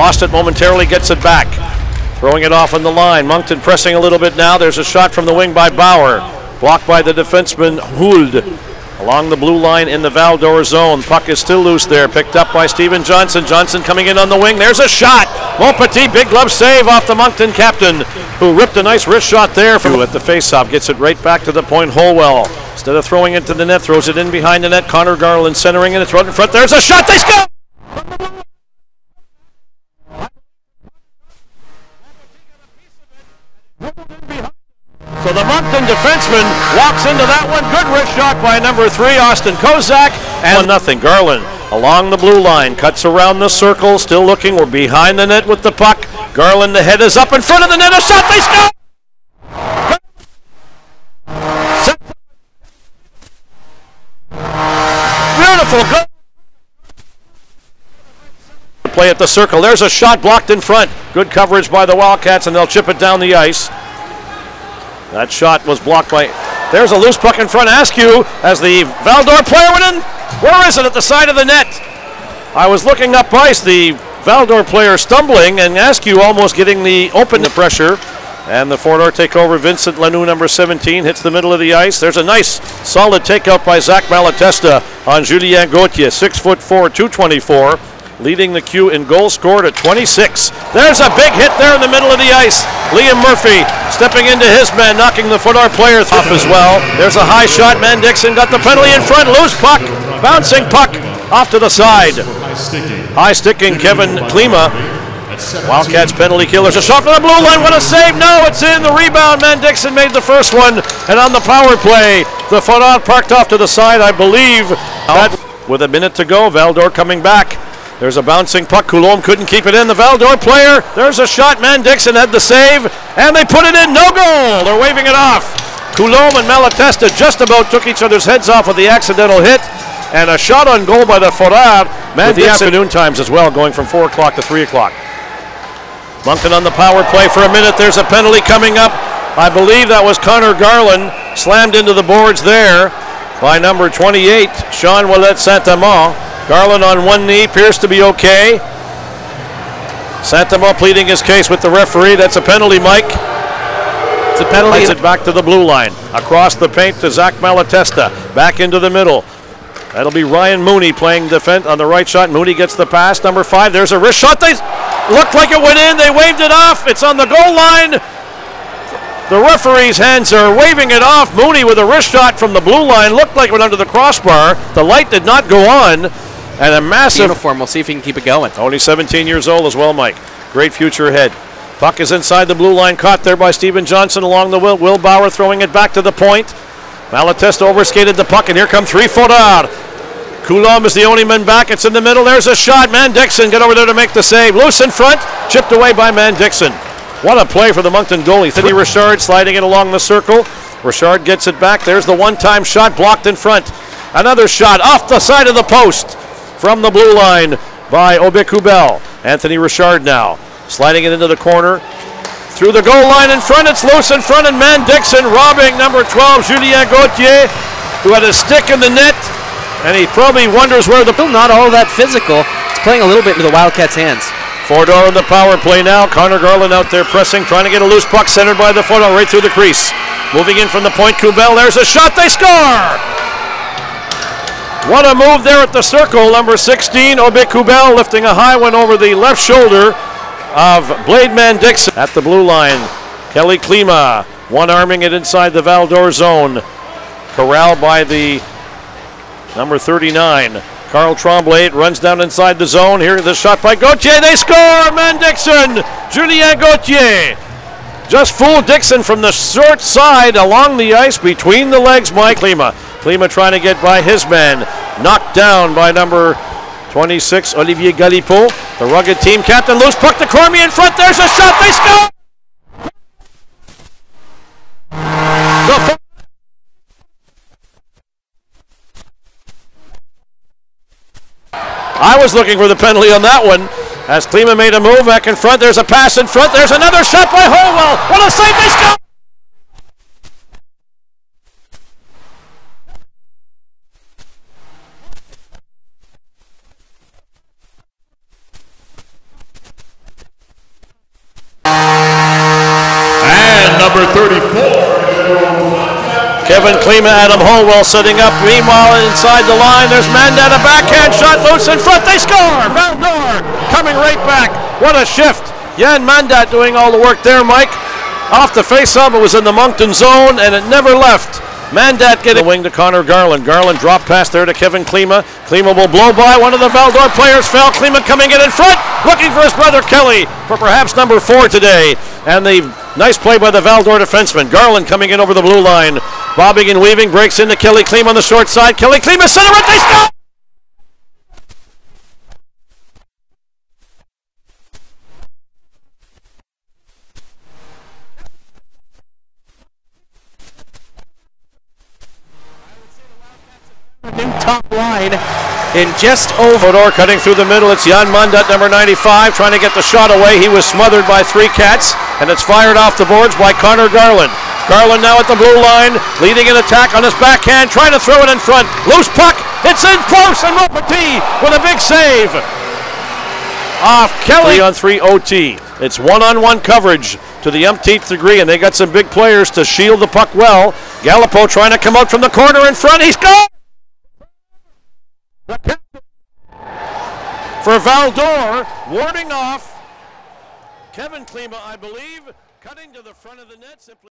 Lost it momentarily, gets it back. Throwing it off on the line. Moncton pressing a little bit now. There's a shot from the wing by Bauer. Blocked by the defenseman Huld. Along the blue line in the Val-d'Or zone. Puck is still loose there. Picked up by Steven Johnson. Johnson coming in on the wing. There's a shot. Montpetit, big glove save off the Moncton captain, who ripped a nice wrist shot there from at the faceoff. Gets it right back to the point. Holwell, instead of throwing it to the net, throws it in behind the net. Conor Garland centering it. It's right in front. There's a shot. They score! So the Moncton defenseman walks into that one. Good wrist shot by number three, Austin Kozak. And nothing. Garland along the blue line, cuts around the circle, still looking. We're behind the net with the puck. Garland, the head is up in front of the net. A shot, they score! Beautiful goal. Play at the circle. There's a shot blocked in front. Good coverage by the Wildcats, and they'll chip it down the ice. That shot was blocked by. There's a loose puck in front. Askew as the Val-d'Or player went in. Where is it? At the side of the net. I was looking up ice. The Val-d'Or player stumbling and Askew almost getting the open the pressure. And the Foreurs takeover. Vincent Lanoux, number 17, hits the middle of the ice. There's a nice, solid takeout by Zach Malatesta on Julien Gauthier, six foot four, 224 leading the queue in goals scored at 26. There's a big hit there in the middle of the ice. Liam Murphy stepping into his man, knocking the Foreurs player off as well. There's a high shot. Mann-Dixon got the penalty in front. Loose puck. Bouncing puck off to the side. High sticking Kevin Klima. Wildcats penalty killers. A shot from the blue line. What a save. No, it's in. The rebound. Mann-Dixon made the first one. And on the power play, the Foreurs parked off to the side, I believe. That, with a minute to go, Val-d'Or coming back. There's a bouncing puck. Coulombe couldn't keep it in. The Val-d'Or player. There's a shot. Mann-Dixon had the save. And they put it in. No goal. They're waving it off. Coulombe and Malatesta just about took each other's heads off with the accidental hit. And a shot on goal by the Foreurs. Man the afternoon times as well, going from 4 o'clock to 3 o'clock. Moncton on the power play for a minute. There's a penalty coming up. I believe that was Conor Garland slammed into the boards there by number 28, Sean Wallet Saint-Amand. Garland on one knee appears to be okay. Saint-Amand pleading his case with the referee. That's a penalty, Mike. It's a penalty. It back to the blue line. Across the paint to Zach Malatesta. Back into the middle. That'll be Ryan Mooney playing defense on the right shot. Mooney gets the pass. Number five. There's a wrist shot. They looked like it went in. They waved it off. It's on the goal line. The referee's hands are waving it off. Mooney with a wrist shot from the blue line. Looked like it went under the crossbar. The light did not go on and a massive uniform. We'll see if he can keep it going. Only 17 years old as well, Mike. Great future ahead. Puck is inside the blue line, caught there by Steven Johnson along the Will. Will Bauer throwing it back to the point. Malatesta overskated the puck, and here come three foot out. Coulombe is the only man back. It's in the middle. There's a shot. Mann-Dixon get over there to make the save. Loose in front, chipped away by Mann-Dixon. What a play for the Moncton goalie. Teddy Richard sliding it along the circle. Richard gets it back. There's the one-time shot blocked in front. Another shot off the side of the post from the blue line by Aubé-Kubel. Anthony Richard now sliding it into the corner. Through the goal line in front, it's loose in front, and Mann-Dixon robbing number 12, Julien Gauthier, who had a stick in the net, and he probably wonders where the. Not all that physical. It's playing a little bit into the Wildcats' hands. Foreurs in the power play now. Conor Garland out there pressing, trying to get a loose puck centered by the four right through the crease. Moving in from the point, Kubel. There's a shot. They score! What a move there at the circle. Number 16, Aubé-Kubel lifting a high one over the left shoulder of Blade Mann-Dixon. At the blue line, Kelly Klima one arming it inside the Val-d'Or zone. Corralled by the number 39. Carl Tremblay runs down inside the zone. Here the shot by Gauthier. They score! Mann-Dixon! Julien Gauthier just fooled Dixon from the short side along the ice between the legs. Mike Klima. Klima trying to get by his man. Knocked down by number 26, Olivier Galipeau. The rugged team captain. Loose puck to Cormier in front. There's a shot. They score! I was looking for the penalty on that one. As Klima made a move back in front, there's a pass in front. There's another shot by Holwell. What a save! They score! Kevin Klima, Adam Holwell setting up. Meanwhile, inside the line, there's Mandat, a backhand shot loose in front. They score! Val-d'Or coming right back. What a shift. Jan Mandat doing all the work there, Mike. Off the face-off, it was in the Moncton zone, and it never left. Mandat getting the wing to Conor Garland. Garland drop pass there to Kevin Klima. Klima will blow by. One of the Val-d'Or players fell. Klima coming in in front, looking for his brother Kelly for perhaps number four today. And the nice play by the Val-d'Or defenseman. Garland coming in over the blue line. Bobbing and weaving, breaks into Kelly Klima on the short side. Kelly Klima center it, they score! New top line in just over. Foreurs cutting through the middle. It's Jan Mandat, number 95, trying to get the shot away. He was smothered by three cats, and it's fired off the boards by Conor Garland. Garland now at the blue line, leading an attack on his backhand, trying to throw it in front. Loose puck. It's in close, and Montpetit with a big save. Off Kelly three on three OT. It's one on one coverage to the umpteenth degree, and they got some big players to shield the puck well. Galipeau trying to come out from the corner in front. He's gone! For Val-d'Or, warding off Kevin Klima, I believe, cutting to the front of the net simply.